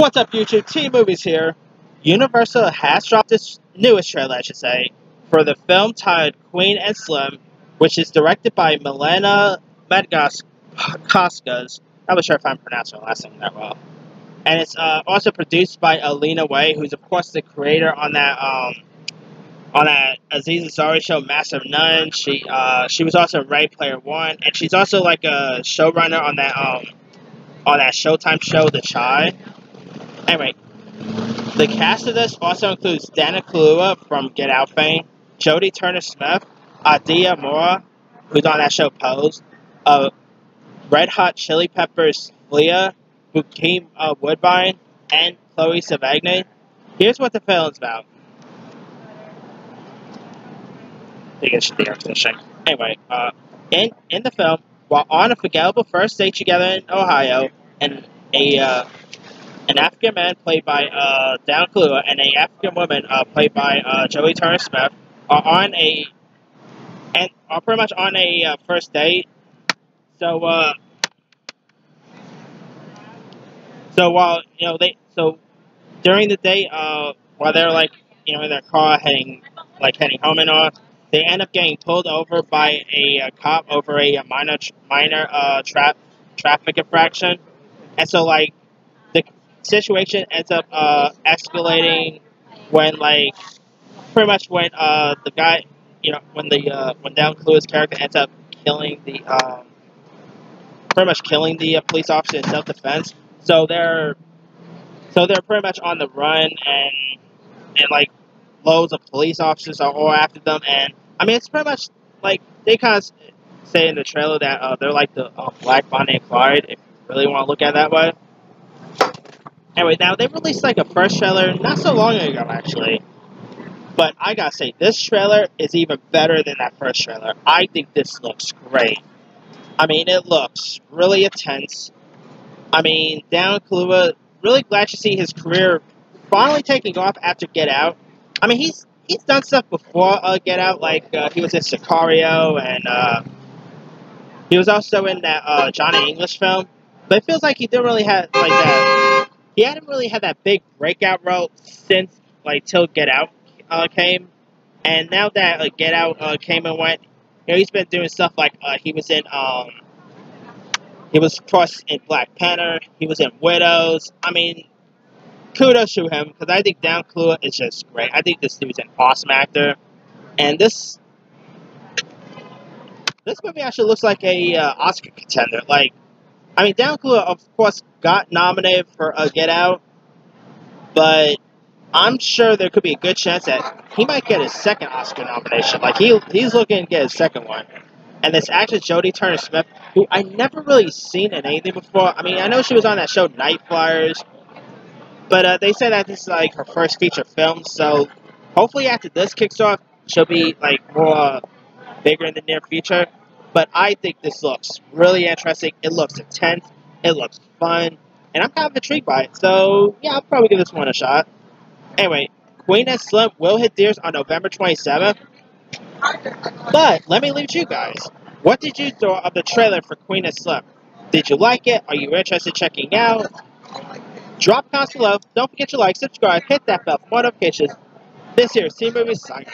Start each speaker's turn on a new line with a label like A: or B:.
A: What's up, YouTube? T Movies here. Universal has dropped its newest trailer, I should say, for the film titled Queen and Slim, which is directed by Melina Madgauskas. I'm not sure if I'm pronouncing her last name that well. And it's uh, also produced by Alina Waithe, who's of course the creator on that um, on that Aziz Ansari show, Master None. She uh, she was also Ready Player One, and she's also like a showrunner on that um, on that Showtime show, The Chi. Anyway, the cast of this also includes Daniel Kaluuya from Get Out fame, Jodie Turner-Smith, Indya Moore, who's on that show Pose, uh, Red Hot Chili Peppers Flea, who came uh, Woodbine, and Chloe Sevigny. Here's what the film's about. I think air. Anyway, uh, in in the film, while on a forgettable first date together in Ohio, and a uh, an African man played by uh, Daniel Kaluuya and an African woman uh, played by uh, Jodie Turner Smith are on a and are pretty much on a uh, first date. So uh, so while you know they so during the date uh, while they're like you know in their car heading like heading home and all, they end up getting pulled over by a, a cop over a, a minor minor uh, trap traffic infraction, and so like situation ends up uh, escalating when like pretty much when uh, the guy you know when the uh, when Daniel Kaluuya's character ends up killing the um, pretty much killing the uh, police officer in self defense. So they're so they're pretty much on the run and and like loads of police officers are all after them and I mean it's pretty much like they kind of say in the trailer that uh, they're like the uh, Black Bonnie and Clyde if you really want to look at it that way. Anyway, now they released like a first trailer not so long ago, actually. But I gotta say, this trailer is even better than that first trailer. I think this looks great. I mean, it looks really intense. I mean, Daniel Kaluuya, really glad to see his career finally taking off after Get Out. I mean, he's he's done stuff before uh, Get Out, like uh, he was in Sicario, and uh, he was also in that uh, Johnny English film. But it feels like he didn't really have like that he hadn't really had that big breakout role since like till Get Out uh, came, and now that uh, Get Out uh, came and went, you know he's been doing stuff like uh, he was in um he was course in Black Panther, he was in Widows. I mean, kudos to him because I think Daniel Kaluuya is just great. I think this dude's an awesome actor, and this this movie actually looks like a uh, Oscar contender. Like I mean, Dan Kaluuya, of course, got nominated for a Get Out, but I'm sure there could be a good chance that he might get his second Oscar nomination. Like he he's looking to get his second one. And this actress Jodie Turner Smith, who I never really seen in anything before. I mean, I know she was on that show Night Flyers, but uh, they said that this is like her first feature film. So hopefully after this kicks off, she'll be like more uh, bigger in the near future. But I think this looks really interesting. It looks intense. It looks fun. And I'm kind of intrigued by it. So, yeah, I'll probably give this one a shot. Anyway, Queen and Slim will hit theaters on November 27th. But let me leave you guys. What did you thought of the trailer for Queen and Slim? Did you like it? Are you interested in checking out? Drop comments below. Don't forget to like, subscribe, hit that bell for notifications. This here is T Movies signing